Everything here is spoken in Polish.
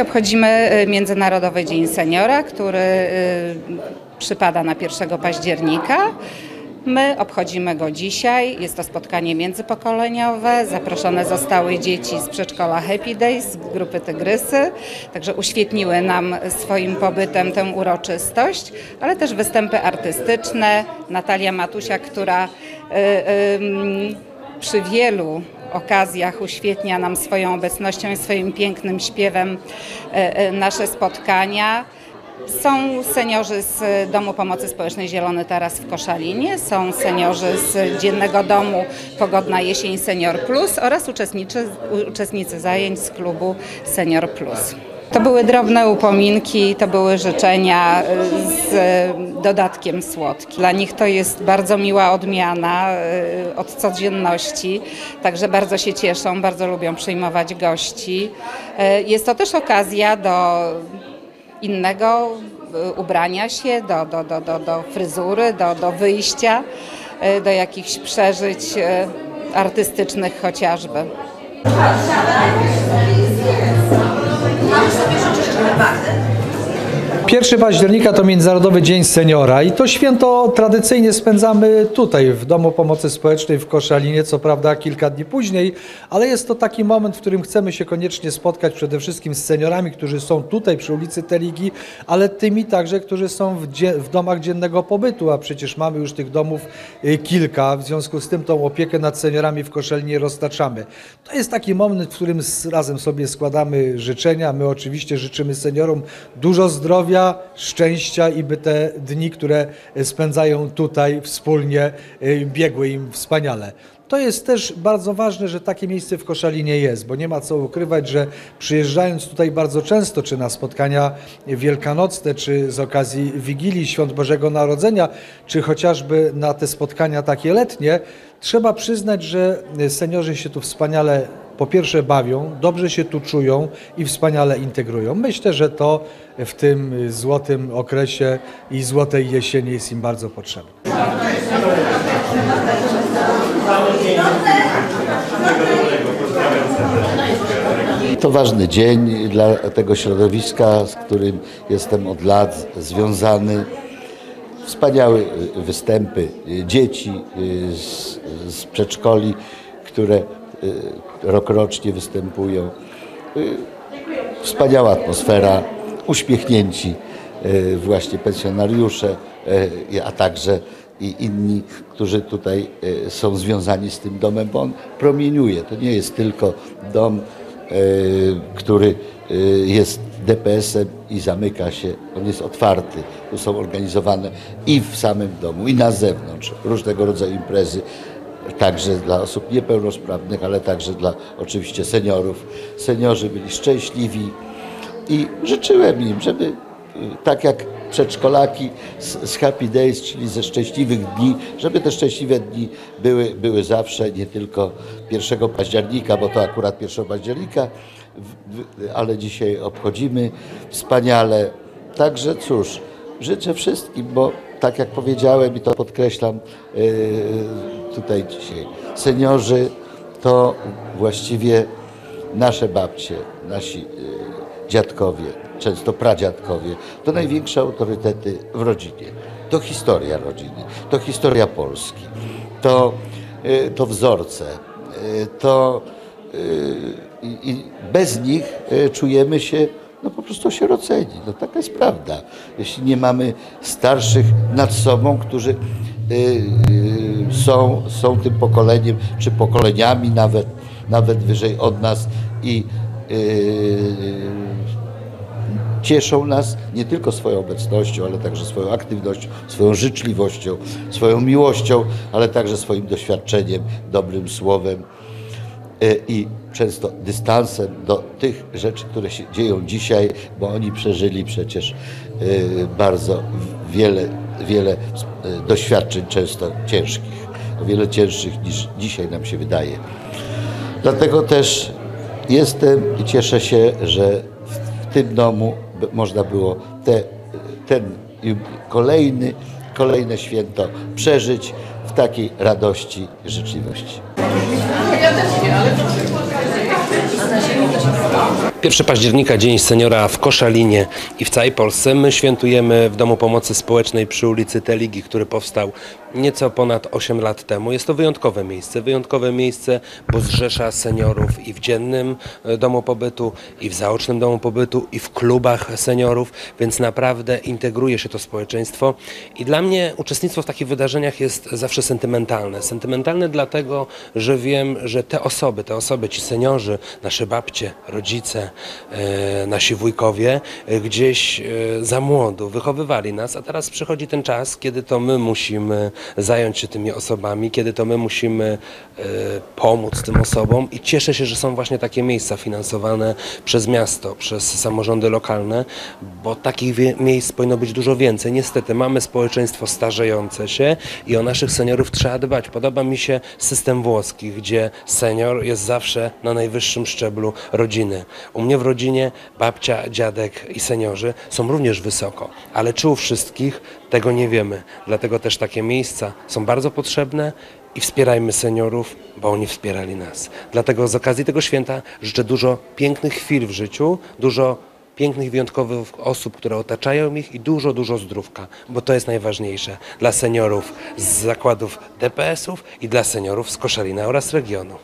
obchodzimy y, Międzynarodowy Dzień Seniora, który y, przypada na 1 października. My obchodzimy go dzisiaj. Jest to spotkanie międzypokoleniowe. Zaproszone zostały dzieci z przedszkola Happy Days, z grupy Tygrysy. Także uświetniły nam swoim pobytem tę uroczystość, ale też występy artystyczne. Natalia Matusia, która y, ym, przy wielu okazjach uświetnia nam swoją obecnością i swoim pięknym śpiewem e, e, nasze spotkania. Są seniorzy z Domu Pomocy Społecznej Zielony Taras w Koszalinie, są seniorzy z Dziennego Domu Pogodna Jesień Senior Plus oraz uczestnicy, uczestnicy zajęć z klubu Senior Plus. To były drobne upominki, to były życzenia y, z dodatkiem słodki. Dla nich to jest bardzo miła odmiana y, od codzienności, także bardzo się cieszą, bardzo lubią przyjmować gości. Y, Jest to też okazja do innego ubrania się, do, do, do, do, do fryzury, do, do wyjścia, do jakichś przeżyć artystycznych chociażby. Pierwszy października to Międzynarodowy Dzień Seniora i to święto tradycyjnie spędzamy tutaj w Domu Pomocy Społecznej w Koszalinie, co prawda kilka dni później, ale jest to taki moment, w którym chcemy się koniecznie spotkać przede wszystkim z seniorami, którzy są tutaj przy ulicy Teligi, ale tymi także, którzy są w, w domach dziennego pobytu, a przecież mamy już tych domów y, kilka, w związku z tym tą opiekę nad seniorami w Koszalinie roztaczamy. To jest taki moment, w którym razem sobie składamy życzenia. My oczywiście życzymy seniorom dużo zdrowia, szczęścia i by te dni, które spędzają tutaj wspólnie, y, biegły im wspaniale. To jest też bardzo ważne, że takie miejsce w Koszalinie jest, bo nie ma co ukrywać, że przyjeżdżając tutaj bardzo często, czy na spotkania wielkanocne, czy z okazji Wigilii Świąt Bożego Narodzenia, czy chociażby na te spotkania takie letnie, trzeba przyznać, że seniorzy się tu wspaniale po pierwsze bawią, dobrze się tu czują i wspaniale integrują. Myślę, że to w tym złotym okresie i złotej jesieni jest im bardzo potrzebne. To ważny dzień dla tego środowiska, z którym jestem od lat związany. Wspaniałe y, występy y, dzieci y, z, z przedszkoli, które y, rokrocznie występują. Y, Wspaniała atmosfera, uśmiechnięci y, właśnie pensjonariusze, y, a także i inni, którzy tutaj y, są związani z tym domem, bo on promieniuje. To nie jest tylko dom, y, który y, jest DPS-em i zamyka się. On jest otwarty. Tu są organizowane i w samym domu, i na zewnątrz różnego rodzaju imprezy także dla osób niepełnosprawnych, ale także dla oczywiście seniorów. Seniorzy byli szczęśliwi i życzyłem im, żeby y, tak jak przedszkolaki z, z Happy Days, czyli ze szczęśliwych dni, żeby te szczęśliwe dni były, były zawsze, nie tylko 1 października, bo to akurat 1 października, w- w- ale dzisiaj obchodzimy wspaniale. Także cóż, życzę wszystkim, bo tak jak powiedziałem i to podkreślam yy, tutaj dzisiaj, seniorzy to właściwie nasze babcie, nasi yy, dziadkowie, często pradziadkowie, to największe autorytety w rodzinie. To historia rodziny, to historia Polski, to, yy, to wzorce, yy, to i bez nich czujemy się no po prostu osieroceni. No taka jest prawda. Jeśli nie mamy starszych nad sobą, którzy y, y, są, są tym pokoleniem, czy pokoleniami nawet, nawet wyżej od nas i y, cieszą nas nie tylko swoją obecnością, ale także swoją aktywnością, swoją życzliwością, swoją miłością, ale także swoim doświadczeniem, dobrym słowem y, i często dystansem do tych rzeczy, które się dzieją dzisiaj, bo oni przeżyli przecież y, bardzo wiele, wiele y, doświadczeń, często ciężkich, o wiele cięższych niż dzisiaj nam się wydaje. Dlatego też jestem i cieszę się, że w tym domu można było te, ten kolejny, kolejne święto przeżyć w takiej radości i życzliwości. 1 października, Dzień Seniora w Koszalinie i w całej Polsce. My świętujemy w Domu Pomocy Społecznej przy ulicy Teligi, który powstał nieco ponad 8 lat temu. Jest to wyjątkowe miejsce, wyjątkowe miejsce, bo zrzesza seniorów i w dziennym e, domu pobytu, i w zaocznym domu pobytu, i w klubach seniorów, więc naprawdę integruje się to społeczeństwo. I dla mnie uczestnictwo w takich wydarzeniach jest zawsze sentymentalne. Sentymentalne dlatego, że wiem, że te osoby, te osoby, ci seniorzy, nasze babcie, rodzice, nasi wujkowie, e, gdzieś e, za młodu wychowywali nas, a teraz przychodzi ten czas, kiedy to my musimy zająć się tymi osobami, kiedy to my musimy e, pomóc tym osobom i cieszę się, że są właśnie takie miejsca finansowane przez miasto, przez samorządy lokalne, bo takich miejsc powinno być dużo więcej. Niestety mamy społeczeństwo starzejące się i o naszych seniorów trzeba dbać. Podoba mi się system włoski, gdzie senior jest zawsze na najwyższym szczeblu rodziny. Mnie w rodzinie babcia, dziadek i seniorzy są również wysoko, ale czy u wszystkich tego nie wiemy. Dlatego też takie miejsca są bardzo potrzebne i wspierajmy seniorów, bo oni wspierali nas. Dlatego z okazji tego święta życzę dużo pięknych chwil w życiu, dużo pięknych, wyjątkowych osób, które otaczają ich i dużo, dużo zdrówka, bo to jest najważniejsze dla seniorów z zakładów DPS-ów i dla seniorów z Koszalina oraz regionu.